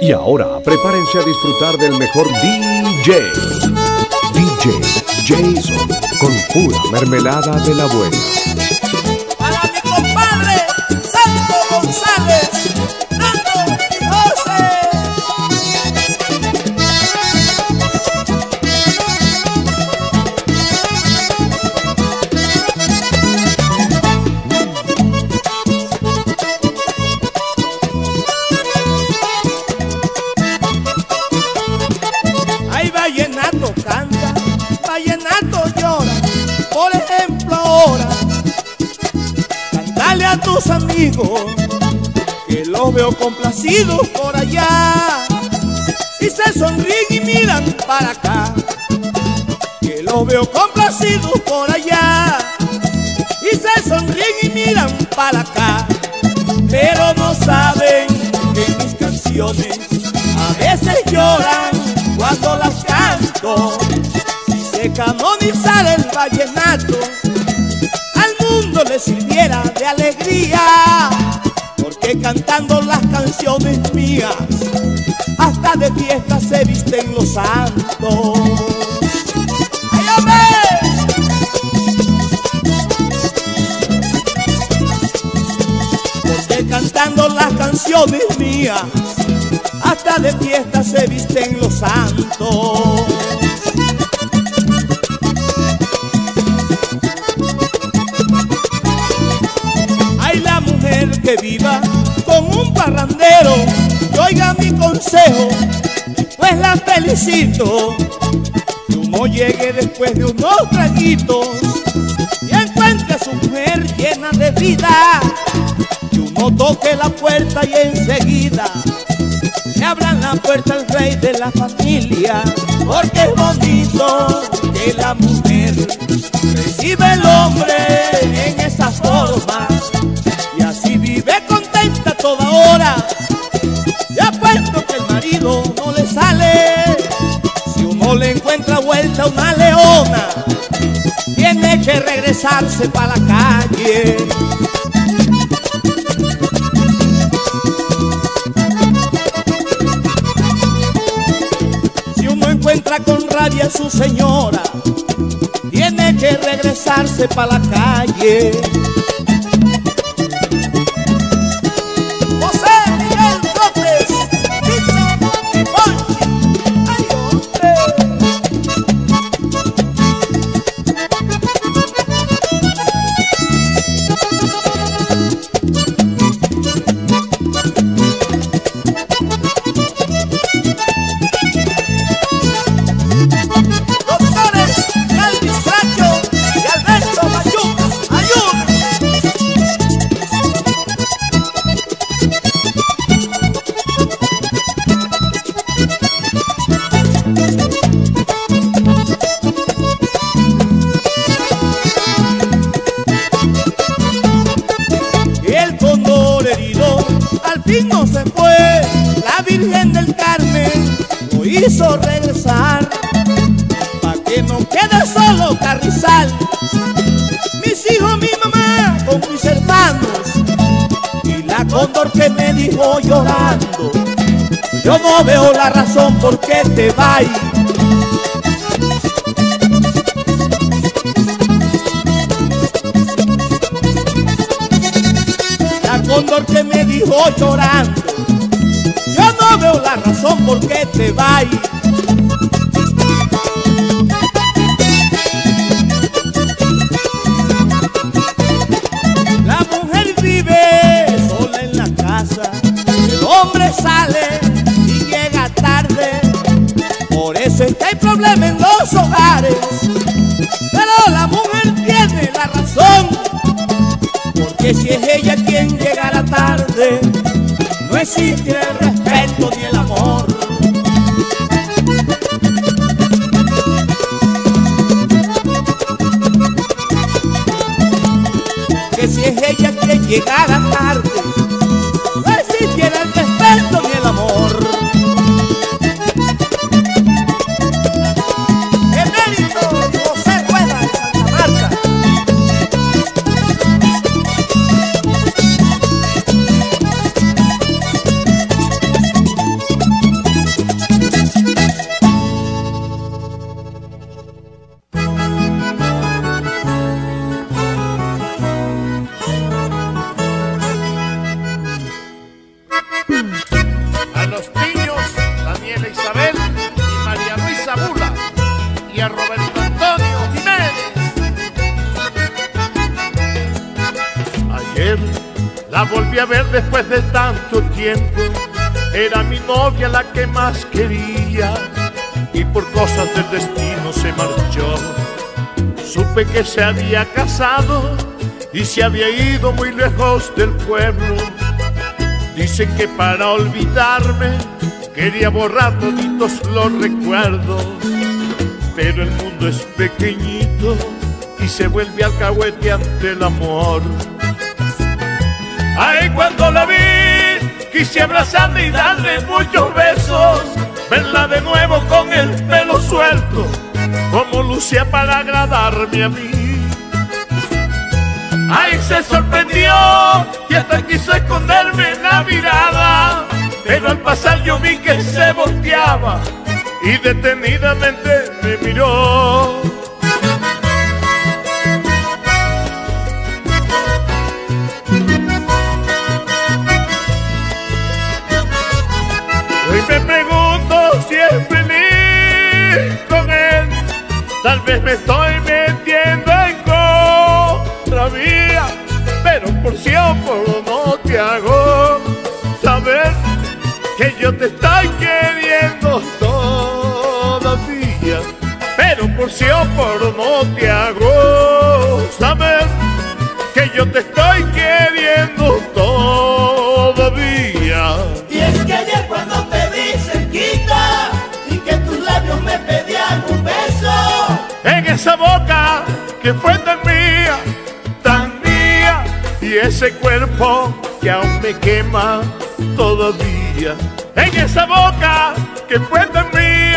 Y ahora prepárense a disfrutar del mejor DJ. DJ Jason con pura mermelada de la buena. A tus amigos, que los veo complacidos por allá, y se sonríen y miran para acá, que los veo complacidos por allá, y se sonríen y miran para acá, pero no saben que mis canciones a veces lloran cuando las canto. Si se canonizara el vallenato, le sirviera de alegría, porque cantando las canciones mías, hasta de fiesta se visten los santos. ¡Ay! Porque cantando las canciones mías, hasta de fiesta se visten los santos. Y oiga mi consejo, pues la felicito. Que uno llegue después de unos traguitos y encuentre a su mujer llena de vida. Que uno toque la puerta y enseguida le abran la puerta al rey de la familia, porque es bonito que la mujer recibe el hombre regresarse para la calle. Si uno encuentra con rabia a su señora, tiene que regresarse para la calle. No veo la razón por qué te vas. La cóndor que me dijo llorando. Yo no veo la razón por qué te vas. Existe el respeto ni el amor. Que si es ella quien llegara que se había casado y se había ido muy lejos del pueblo. Dicen que para olvidarme quería borrar toditos los recuerdos, pero el mundo es pequeñito y se vuelve alcahuete ante el amor. Ay, cuando la vi, quise abrazarla y darle muchos besos, verla de nuevo con el pelo suelto, como lucía para agradarme a mí. Ay, se sorprendió y hasta quiso esconderme la mirada, pero al pasar yo vi que se volteaba y detenidamente me miró. Por no te hago saber que yo te estoy queriendo todavía. Y es que ayer cuando te vi cerquita y que tus labios me pedían un beso, en esa boca que fue tan mía, tan mía, y ese cuerpo que aún me quema todavía. En esa boca que fue tan mía,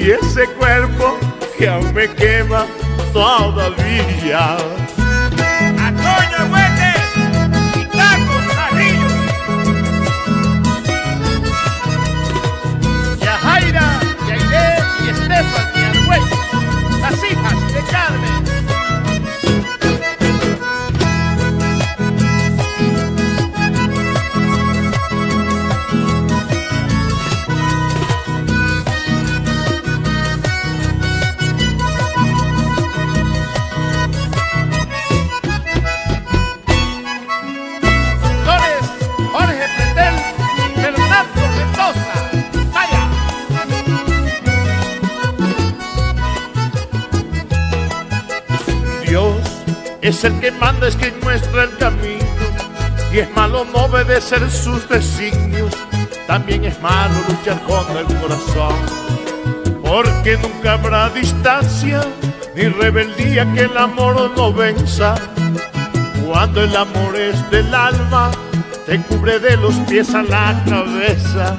y ese cuerpo que aún me quema todavía. ¡Acoño, huete! ¡Y tacos, ajillos! y a Jaira, y a Aide, y Estefan, y a Argüey, las hijas de Carmen. Es el que manda, es quien muestra el camino. Y es malo no obedecer sus designios. También es malo luchar con el corazón. Porque nunca habrá distancia ni rebeldía que el amor no venza. Cuando el amor es del alma, te cubre de los pies a la cabeza.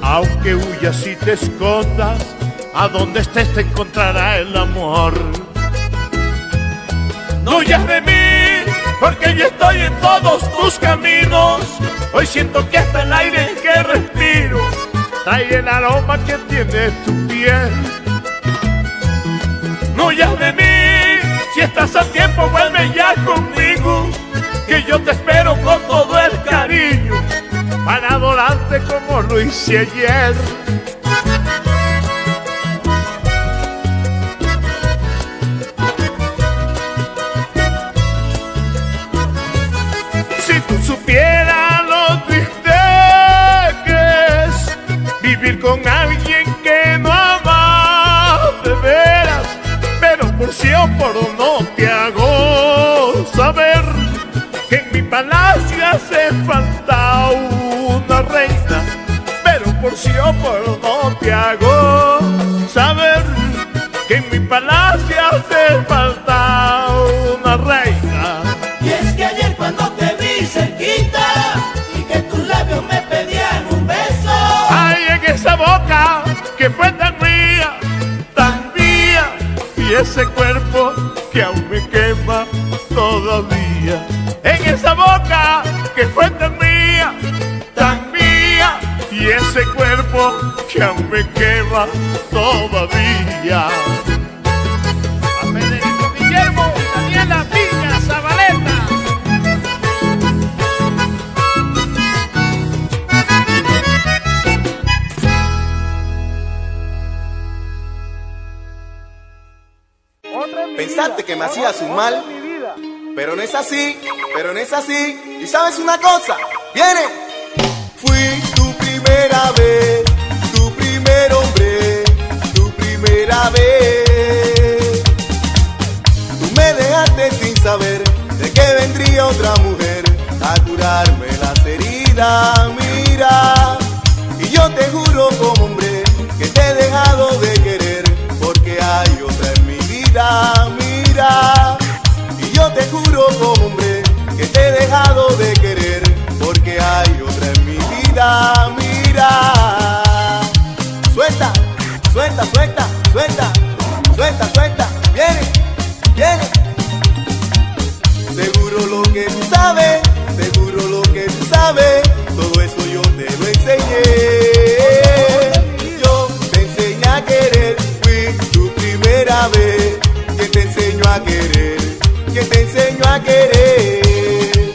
Aunque huyas y te escondas, a donde estés te encontrará el amor. No huyas de mí, porque yo estoy en todos tus caminos. Hoy siento que hasta el aire que respiro trae el aroma que tiene tu piel. No huyas de mí, si estás a tiempo vuelve ya conmigo, que yo te espero con todo el cariño para adorarte como lo hice ayer. Ese cuerpo que aún me quema todavía. En esa boca que fue tan mía, tan mía, y ese cuerpo que aún me quema todavía. Me hacías un mal, pero no es así, pero no es así. Y sabes una cosa, viene. Fui tu primera vez, tu primer hombre, tu primera vez. Tú me dejaste sin saber de que vendría otra mujer a curarme las heridas, suelta, suelta, suelta, viene, viene. Seguro lo que tú sabes, seguro lo que tú sabes, todo eso yo te lo enseñé. Yo te enseñé a querer, fui tu primera vez. Quien te enseñó a querer, quien te enseñó a querer.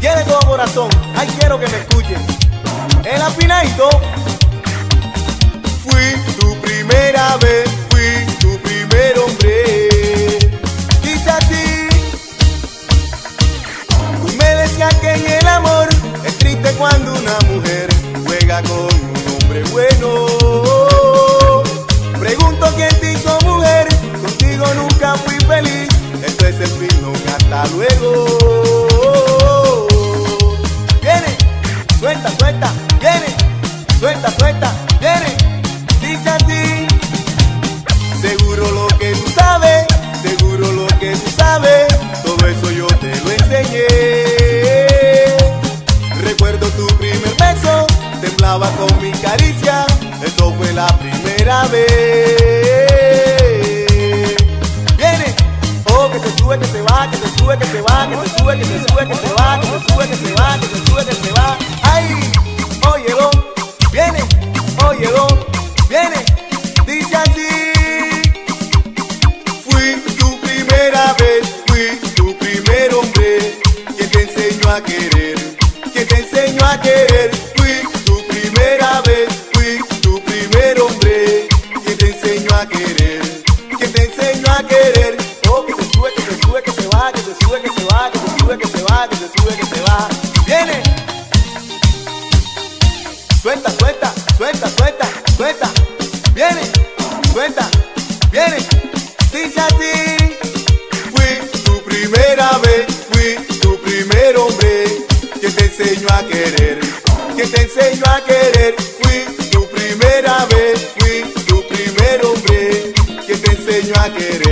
Tiene todo corazón, ay quiero que me escuchen. El fui cuando una mujer juega con un hombre bueno. Pregunto quién te hizo mujer, contigo nunca fui feliz. Esto es el fin, no hasta luego. Viene, suelta, suelta, viene, suelta, suelta, con mi caricia, eso fue la primera vez. Viene, oh que se sube, que se va, que se sube, que se va, que se sube, que se sube, que se va, que se sube, que se va, que se sube, que se va. Ay, oh llegó, viene, oh llegó, viene, dice así. Fui tu primera vez, fui tu primer hombre, quien te enseñó a querer, quien te enseñó a querer. Sube, que se va. Viene. Suelta, suelta, suelta, suelta, suelta. Viene, suelta, viene. Dice así. Fui tu primera vez, fui tu primer hombre que te enseñó a querer, que te enseñó a querer. Fui tu primera vez, fui tu primer hombre que te enseñó a querer,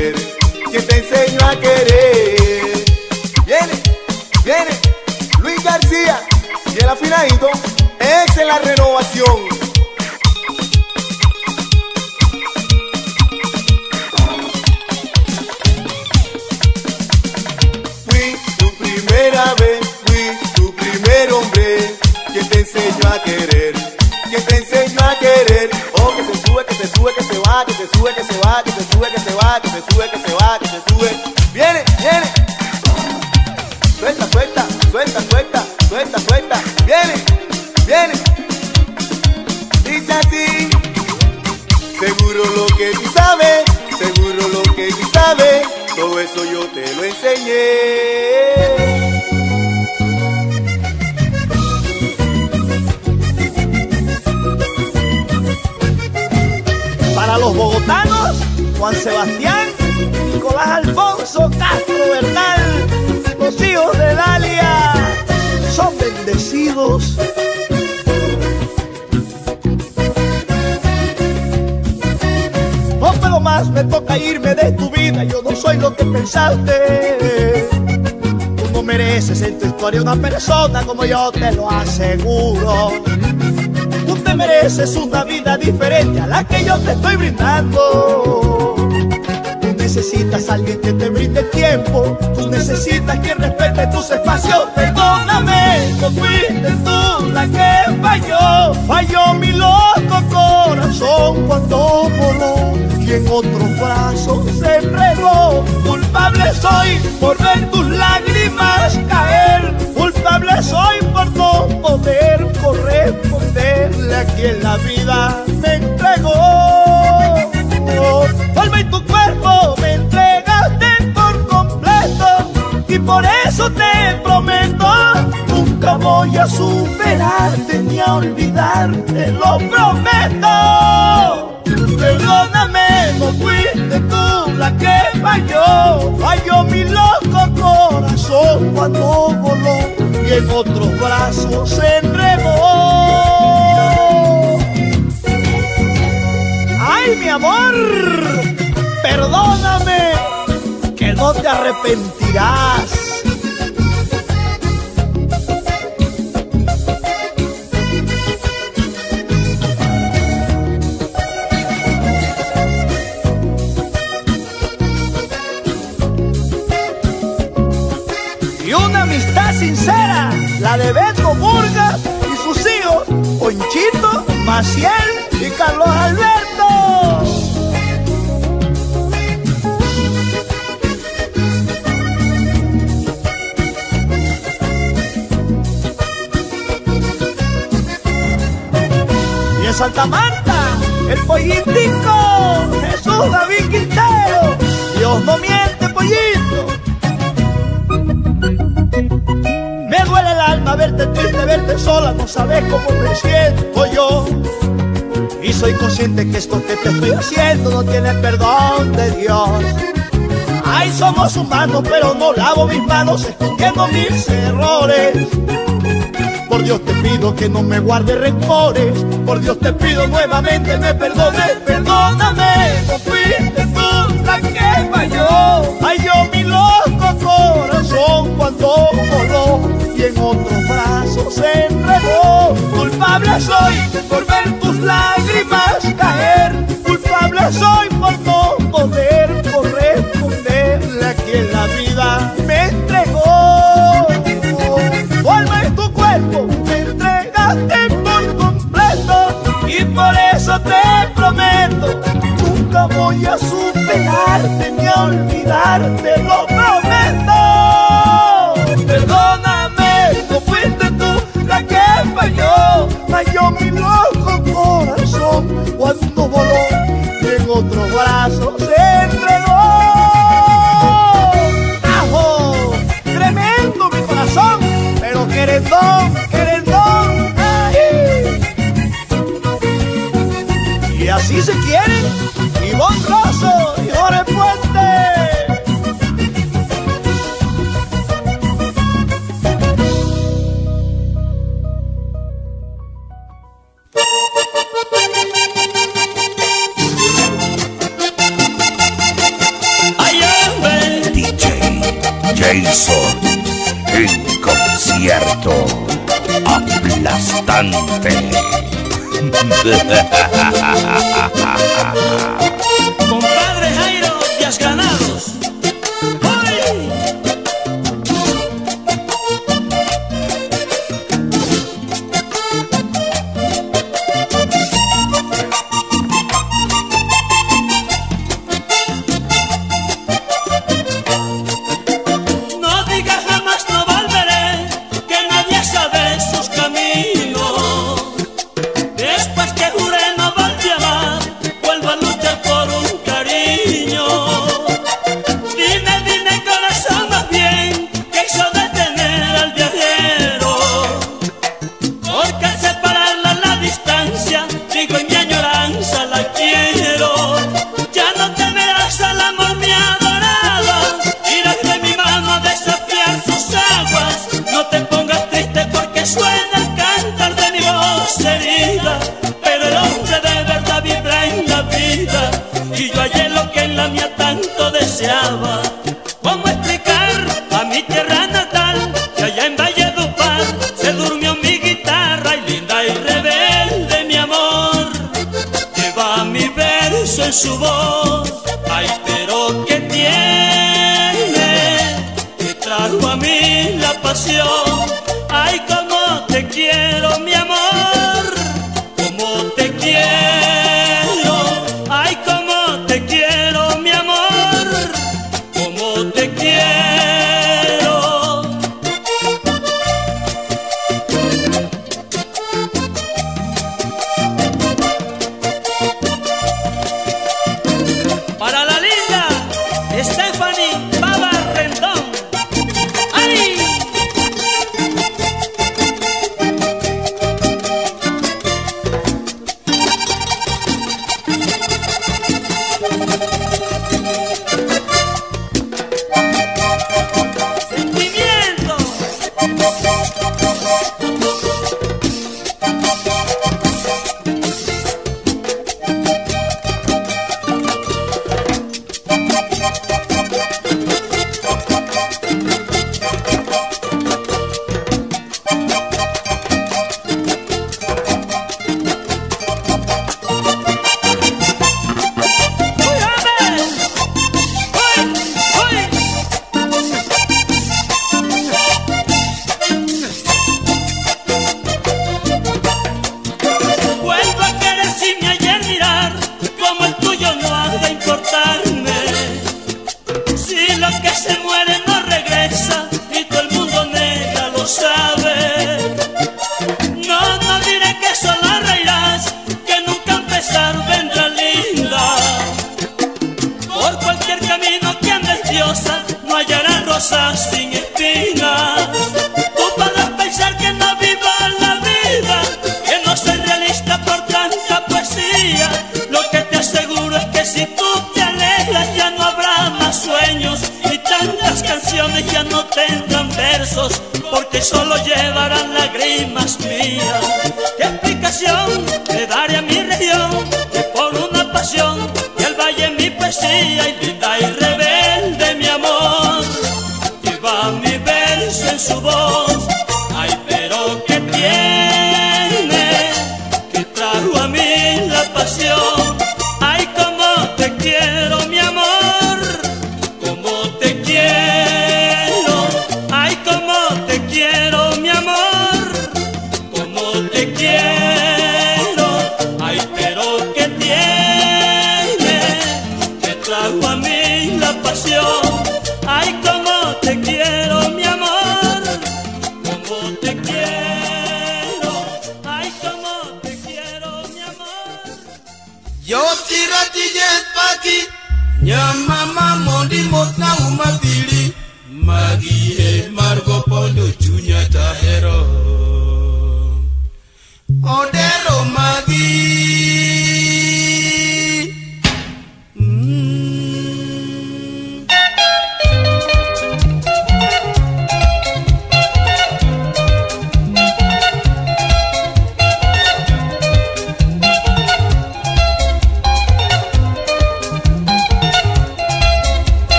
pensaste. Tú no mereces en tu historia una persona como yo te lo aseguro. Tú te mereces una vida diferente a la que yo te estoy brindando. Tú necesitas alguien que te brinde tiempo. Tú necesitas quien respete tus espacios. Perdóname, no fuiste tú la que falló. Falló mi loco corazón cuando voló. Y en otros brazos se entregó. Culpable soy por ver tus lágrimas caer. Culpable soy por no poder corresponderle a quien la vida me entregó. Alma y tu cuerpo me entregaste por completo. Y por eso te prometo, nunca voy a superarte ni a olvidarte, lo prometo. Cuando voló y en otros brazos se enredó. ¡Ay, mi amor! Perdóname, que no te arrepentirás. Beto Burgas y sus hijos, Ponchito, Maciel y Carlos Alberto. Y en Santa Marta, el pollitico, Jesús David Quintero, Dios no miente, pollito. Verte sola, no sabes cómo me siento yo. Y soy consciente que esto que te estoy haciendo no tiene perdón de Dios. Ay, somos humanos, pero no lavo mis manos escondiendo mis errores. Por Dios te pido que no me guarde rencores. Por Dios te pido nuevamente me perdones. Perdóname, no fuiste tú la que falló. Ay, yo mi loco corazón cuando voló y en brazos se enredó. Culpable soy por ver tus lágrimas caer. Culpable soy por no poder corresponderle a quien la vida me entregó. Y tu cuerpo me entregaste por completo y por eso te prometo nunca voy a superarte ni a olvidarte, y en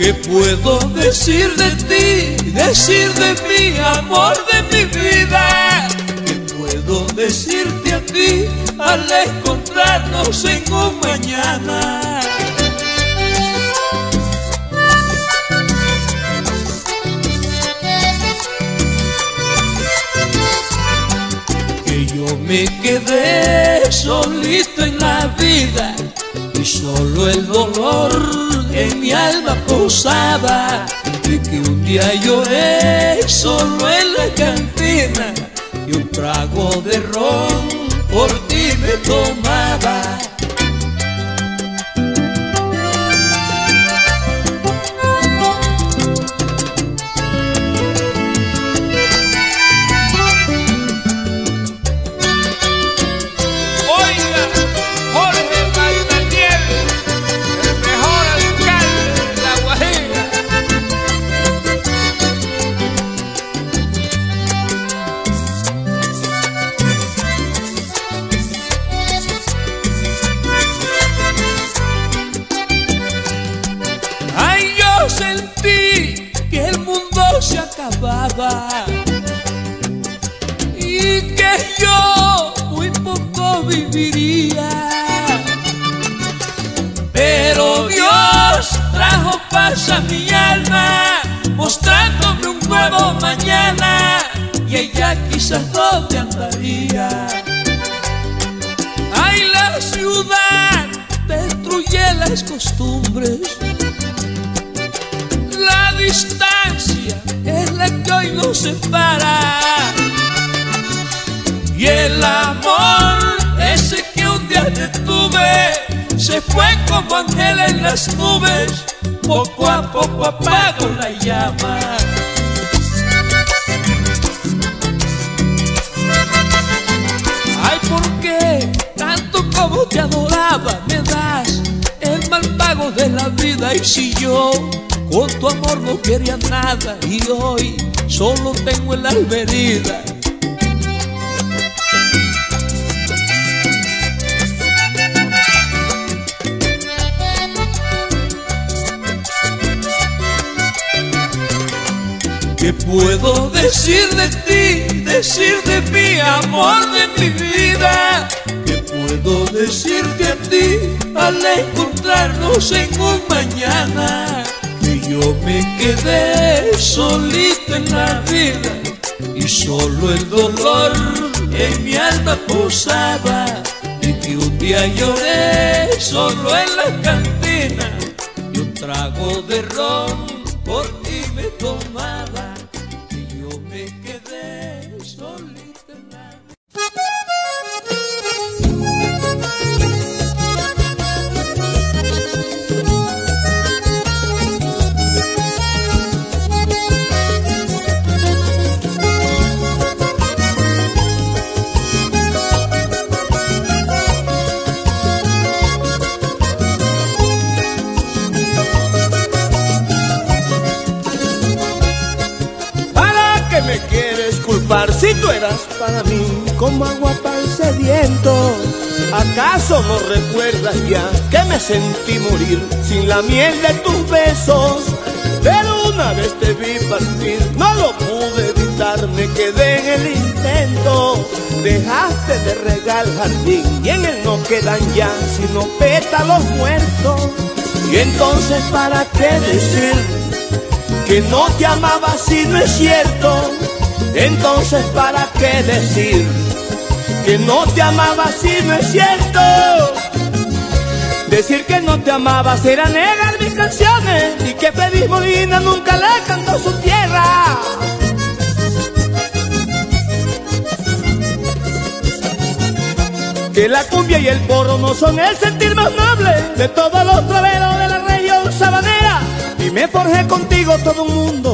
¿Qué puedo decir de ti? Decir de mi amor, de mi vida. ¿Qué puedo decirte a ti al encontrarnos en un mañana? Que yo me quedé solito en la vida solo el dolor en mi alma posaba de que un día lloré solo en la cantina y un trago de ron por ti me tomaba. Las nubes. Poco a poco apago la llama. Ay, ¿por qué tanto como te adoraba me das el mal pago de la vida? Y si yo con tu amor no quería nada y hoy solo tengo el alma herida. ¿Qué puedo decir de ti? Decir de mi amor, de mi vida. ¿Qué puedo decirte a ti al encontrarnos en un mañana? Que yo me quedé solito en la vida y solo el dolor en mi alma posaba. Y que un día lloré solo en la cantina y un trago de ron por ti me tomaba. Tú eras para mí como agua para el sediento? ¿Acaso no recuerdas ya que me sentí morir sin la miel de tus besos? Pero una vez te vi partir, no lo pude evitar, me quedé en el intento. Dejaste de regar jardín y en él no quedan ya sino pétalos muertos. Y entonces, ¿para qué decir? que no te amaba si no es cierto. Entonces, ¿para qué decir que no te amaba si no es cierto? Decir que no te amaba será negar mis canciones y que Feliz Molina nunca le cantó su tierra. Que la cumbia y el porro no son el sentir más noble de todos los troveros de la región sabanera. Y me forjé contigo todo un mundo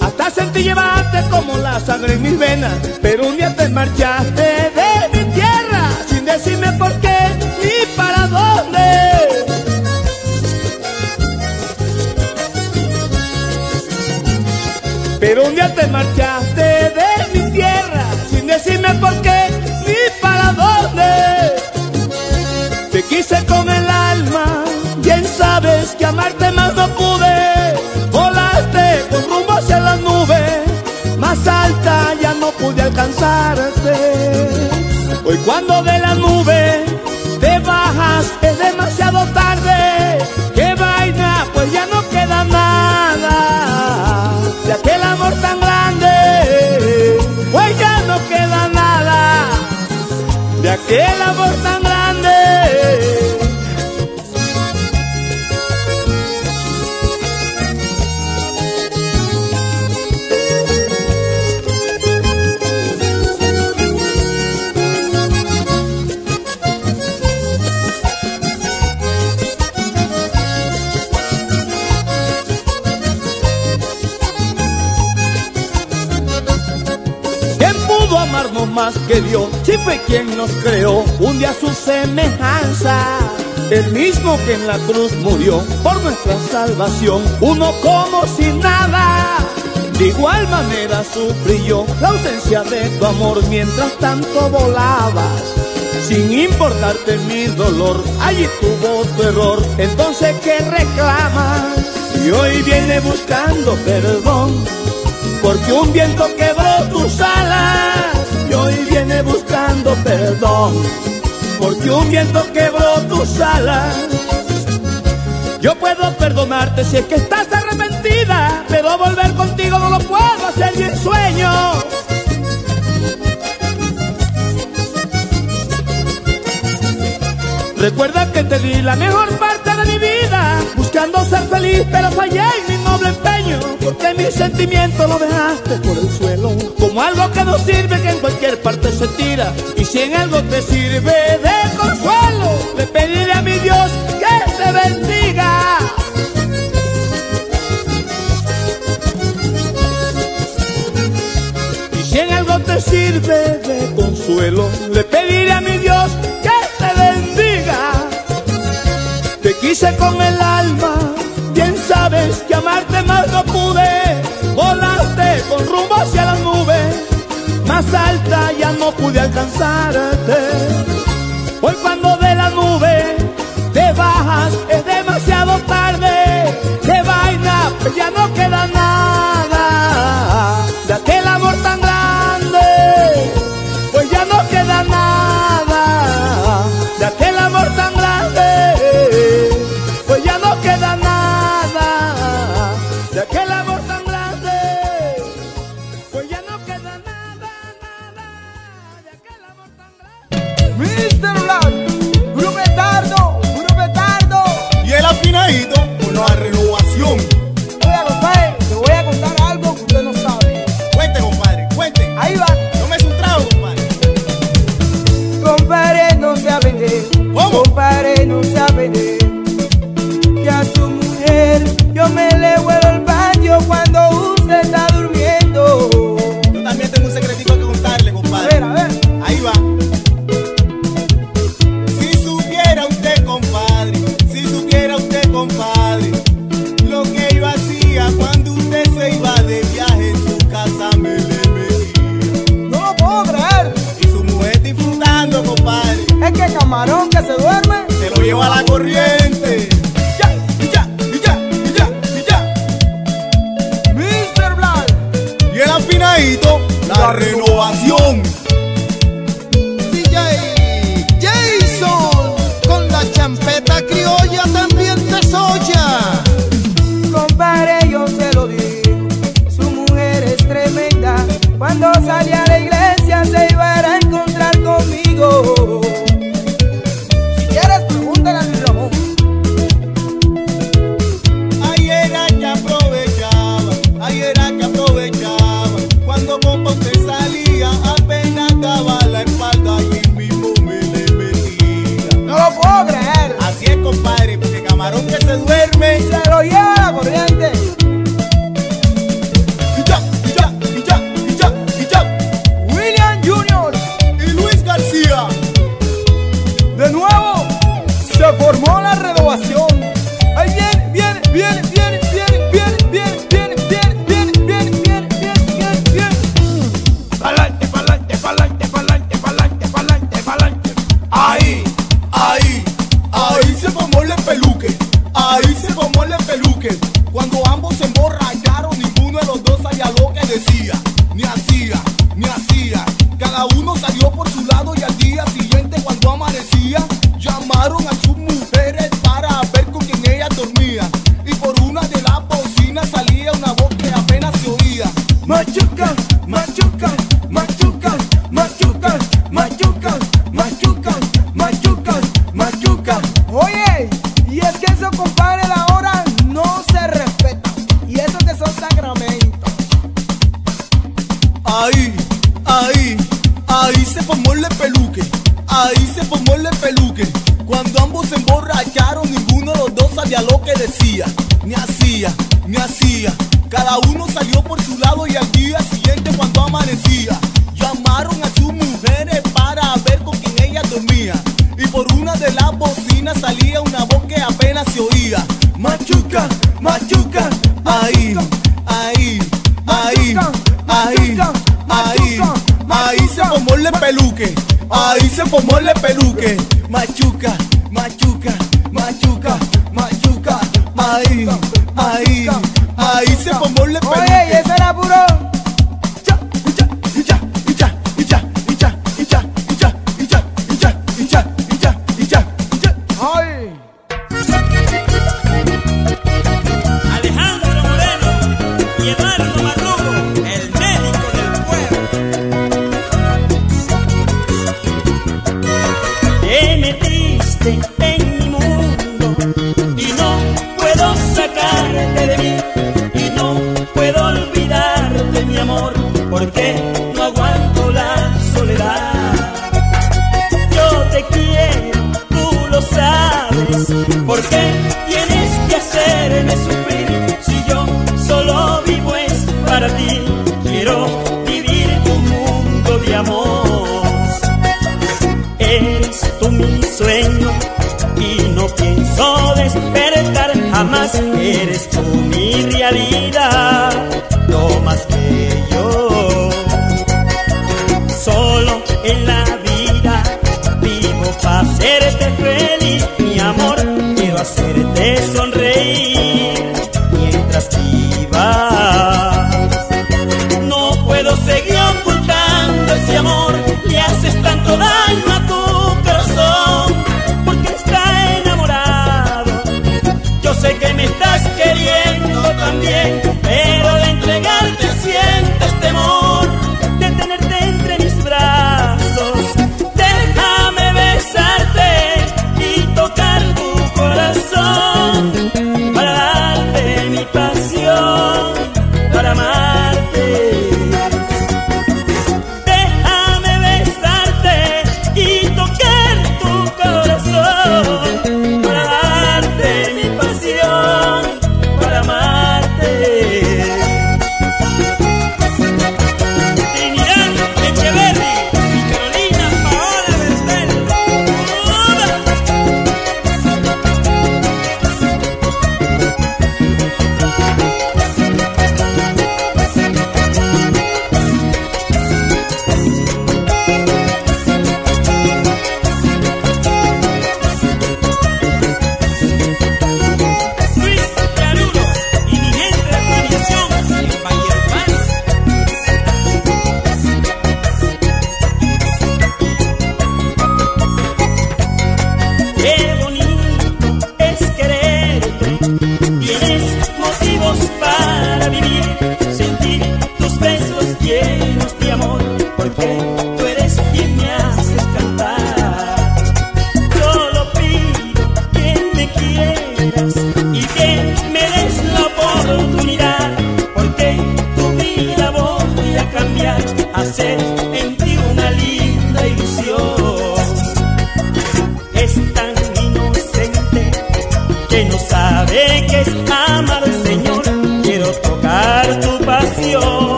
hasta sentí llevarte como la sangre en mis venas. Pero un día te marchaste de mi tierra, sin decirme por qué ni para dónde. Pero un día te marchaste Hoy cuando de la nube te bajas es demasiado tarde. ¡Qué vaina! Pues ya no queda nada de aquel amor tan grande. Pues ya no queda nada de aquel amor tan que Dios? Si fue quien nos creó un día a su semejanza. El mismo que en la cruz murió por nuestra salvación, uno como sin nada. De igual manera sufrí yo la ausencia de tu amor mientras tanto volabas. Sin importarte mi dolor, allí tuvo tu error. Entonces, ¿qué reclamas? Y hoy viene buscando perdón porque un viento quebró tus alas viene buscando perdón, porque un viento quebró tus alas. Yo puedo perdonarte si es que estás arrepentida, pero volver contigo no lo puedo hacer ni en sueño. Recuerda que te di la mejor parte de mi vida, buscando ser feliz, pero fallé noble empeño, porque mi sentimiento lo dejaste por el suelo, como algo que no sirve, que en cualquier parte se tira, y si en algo te sirve de consuelo, le pediré a mi Dios que te bendiga. Y si en algo te sirve de consuelo, le pediré a mi Dios que te bendiga. Te quise con el alma, hacia las nubes, más alta ya no pude alcanzarte.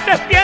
A veces pienso que es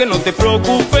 que no te preocupes,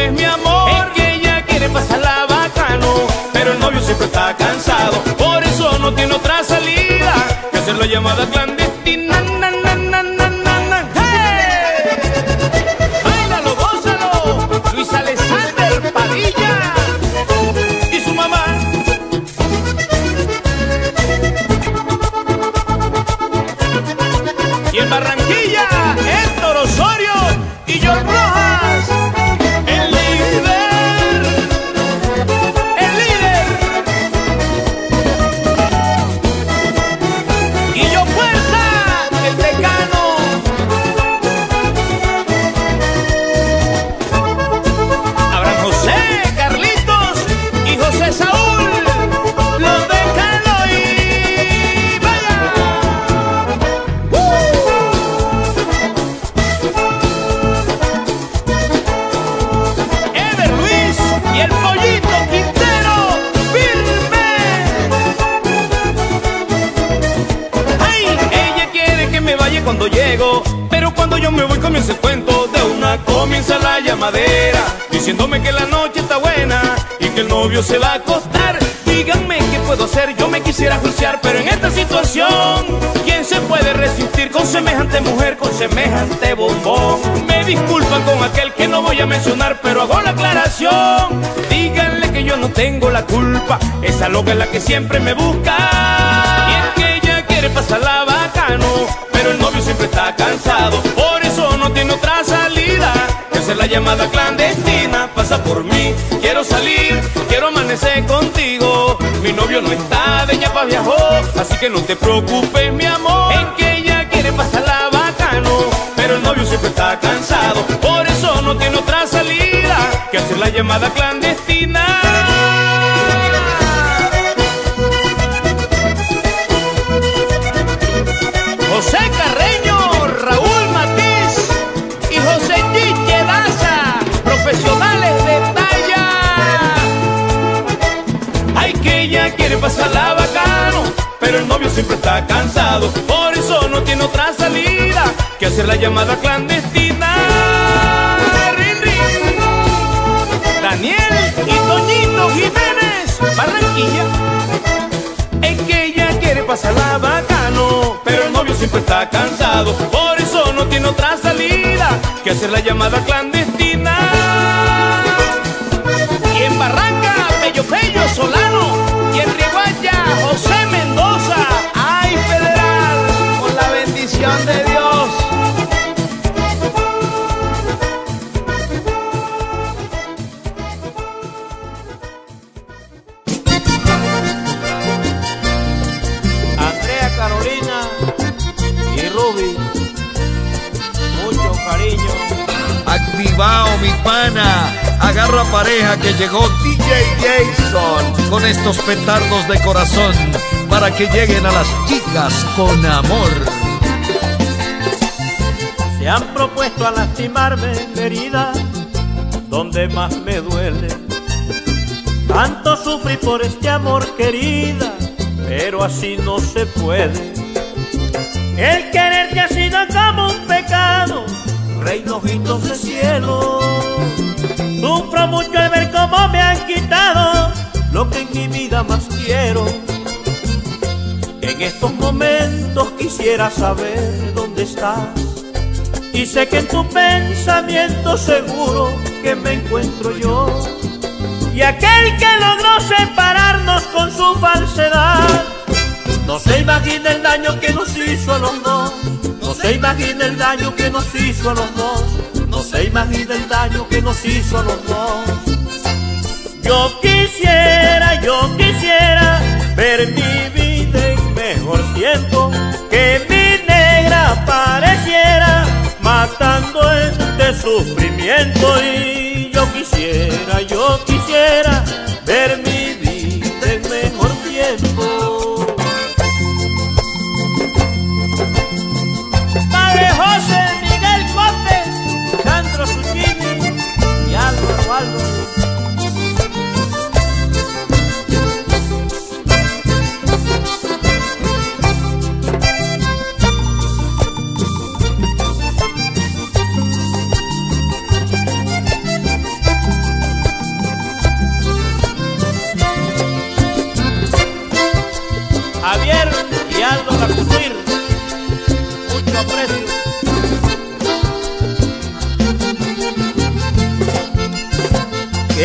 llamadera, diciéndome que la noche está buena y que el novio se va a acostar. Díganme qué puedo hacer, yo me quisiera juiciar, pero en esta situación, ¿quién se puede resistir con semejante mujer, con semejante bombón? Me disculpan con aquel que no voy a mencionar, pero hago la aclaración. Díganle que yo no tengo la culpa, esa loca es la que siempre me busca. Y es que ella quiere pasarla bacano, pero el novio siempre está cansado, por eso no tiene otra salida hacer la llamada clandestina. Pasa por mí, quiero salir, quiero amanecer contigo. Mi novio no está, de ñapa viajó, así que no te preocupes, mi amor. Es que ella quiere pasarla bacano, pero el novio siempre está cansado, por eso no tiene otra salida que hacer la llamada clandestina. Siempre está cansado, por eso no tiene otra salida que hacer la llamada clandestina. Daniel y Toñito Jiménez, Barranquilla. Es que ella quiere pasarla bacano, pero el novio siempre está cansado, por eso no tiene otra salida que hacer la llamada clandestina. Y en Barranca, Bello Pello Solano, y en Riguaya, José Activao mi pana, agarra pareja que llegó DJ Jason con estos petardos de corazón para que lleguen a las chicas con amor. Se han propuesto a lastimarme herida donde más me duele. Tanto sufrí por este amor querida, pero así no se puede. El quererte ha sido como un pecado, reino ojitos de cielo. Sufro mucho al ver cómo me han quitado lo que en mi vida más quiero. En estos momentos quisiera saber dónde estás. Y sé que en tu pensamiento seguro que me encuentro yo. Y aquel que logró separarnos con su falsedad, no se imagina el daño que nos hizo a los dos. No se imagina el daño que nos hizo a los dos. No se imagina el daño que nos hizo a los dos. Yo quisiera, yo quisiera ver mi vida en mejor tiempo, que mi negra apareciera matando este sufrimiento y yo quisiera, yo quisiera ver mi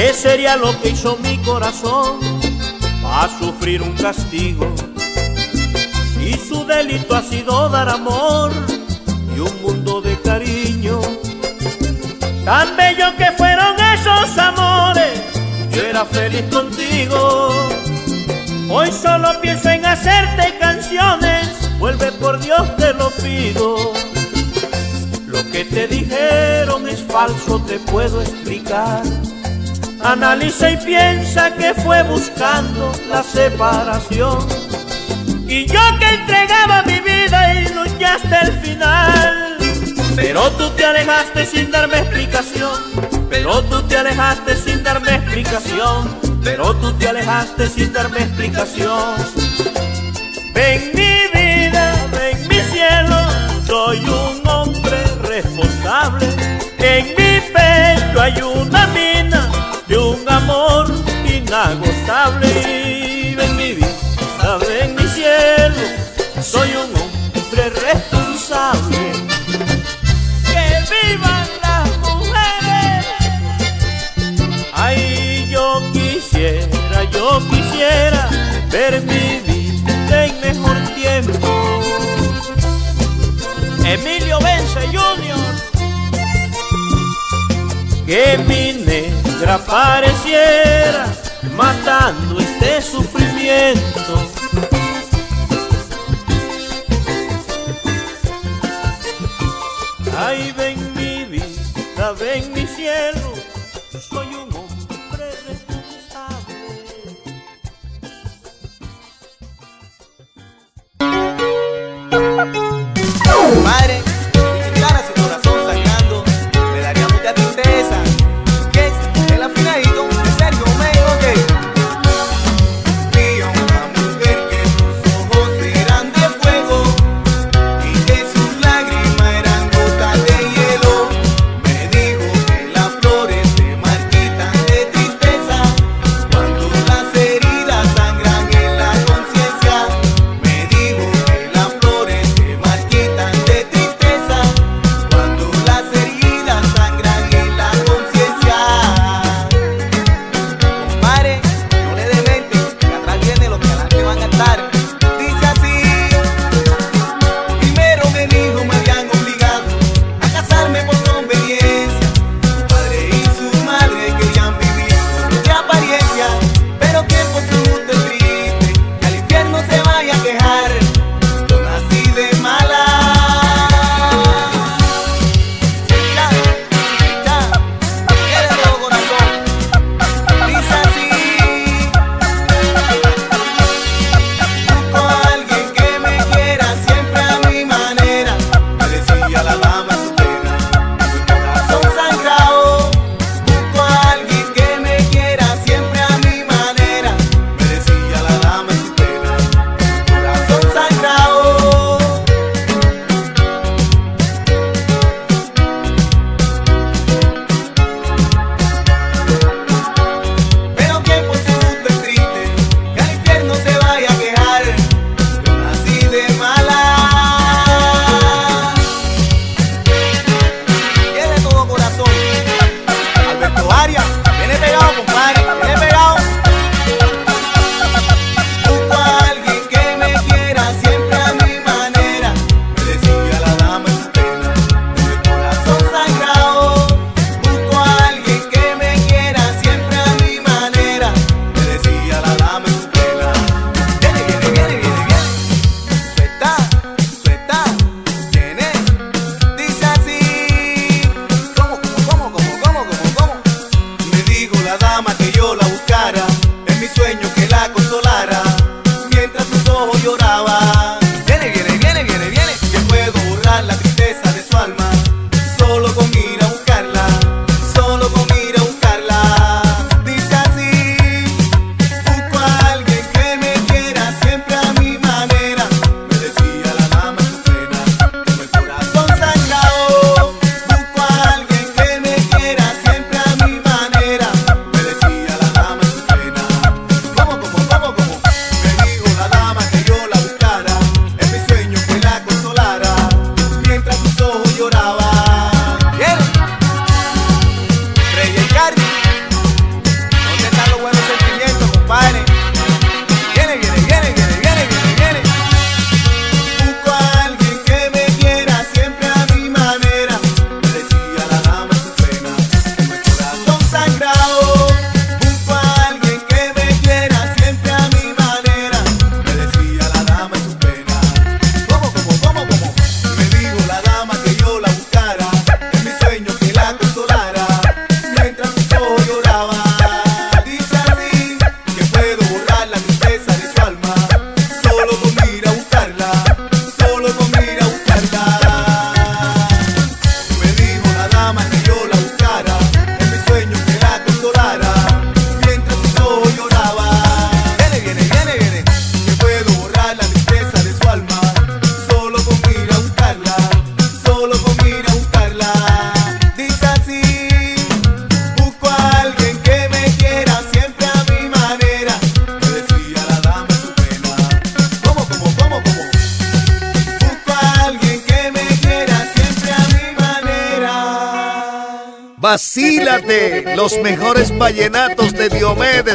¿Qué sería lo que hizo mi corazón para sufrir un castigo? Si su delito ha sido dar amor y un mundo de cariño, tan bello que fueron esos amores, yo era feliz contigo. Hoy solo pienso en hacerte canciones, vuelve por Dios te lo pido. Lo que te dijeron es falso, te puedo explicar. Analiza y piensa que fue buscando la separación. Y yo que entregaba mi vida y luché hasta el final. Pero tú te alejaste sin darme explicación. Pero tú te alejaste sin darme explicación. Pero tú te alejaste sin darme explicación. Ven mi vida, ven mi cielo, soy un hombre responsable. En mi pecho hay una mina de un amor inagotable. Y ven mi vida, ven mi cielo, soy un hombre responsable. ¡Que vivan las mujeres! Ay, yo quisiera, yo quisiera ver mi vida en mejor tiempo. Emilio Vence Jr. Que mi negra pareciera matando este sufrimiento. Ay, ven mi vida, ven mi cielo, soy un hombre responsable. Madre,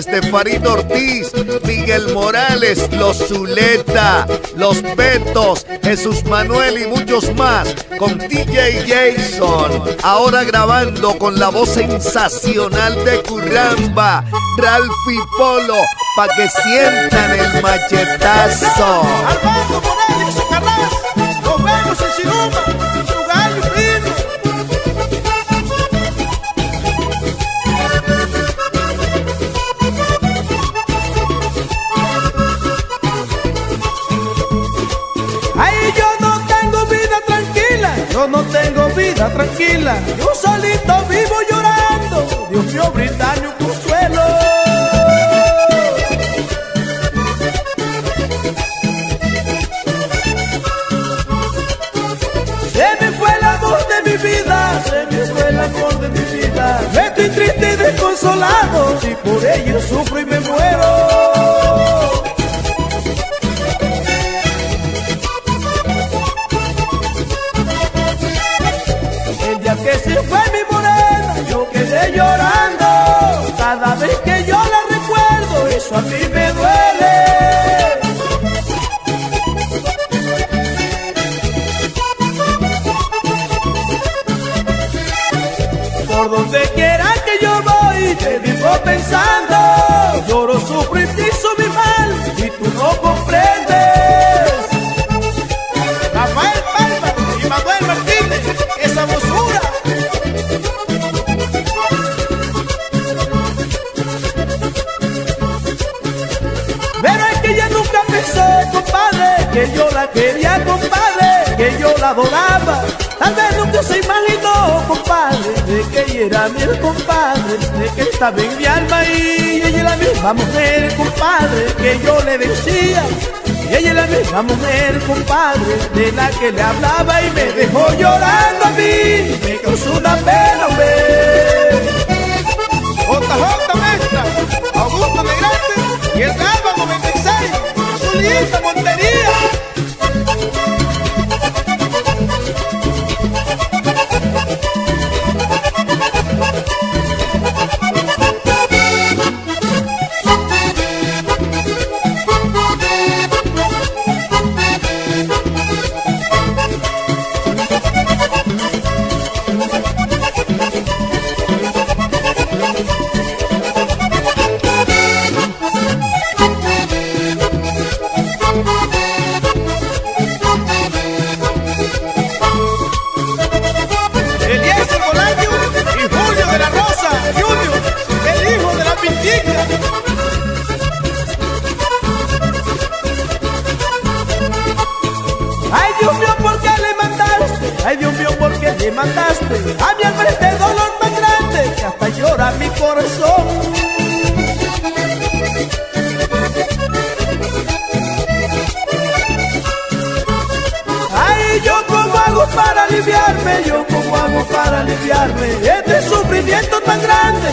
de Farid Ortiz, Miguel Morales, los Zuleta, los Betos, Jesús Manuel y muchos más, con DJ Jason, ahora grabando con la voz sensacional de Curramba, Ralph y Polo, pa' que sientan el machetazo. Armando en no tengo vida tranquila. Yo solito vivo llorando, Dios mío, brindame un consuelo. Se me fue el amor de mi vida, se me fue el amor de mi vida. Estoy triste y desconsolado, y por ello sufro y me muero. Llorando. Cada vez que yo la recuerdo, eso a mí me duele. Por donde quiera que yo voy, te vivo pensando. Adoraba. Tal vez nunca se imaginó, compadre, de que ella era mi compadre, de que estaba en mi alma y ella es la misma mujer, compadre, que yo le decía. Ella es la misma mujer, compadre, de la que le hablaba y me dejó llorando a mí. Me causó una pena, hombre. JJ Mestra, Augusto Negrete y el Alba 96, Zulita Montería.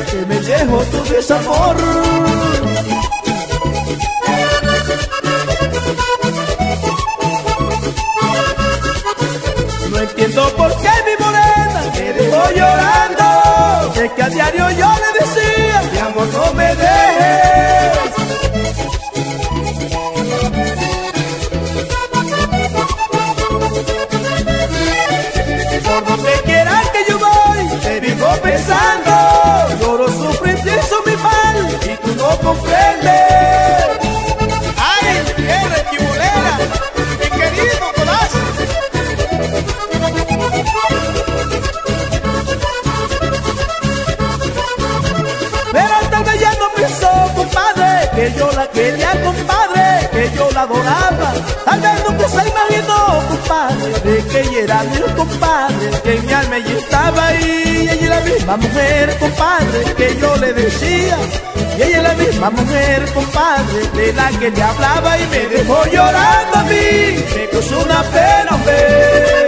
Que me dejo tu desamor. No entiendo por qué mi morena me dejó llorando. Es que a diario compadre, que yo la adoraba. Tal vez nunca se imaginó, compadre, de que ella era mi compadre, que mi alma ella estaba ahí. Ella es la misma mujer, compadre, que yo le decía. Y ella es la misma mujer, compadre, de la que le hablaba y me dejó llorando a mí. Me causó una pena ver.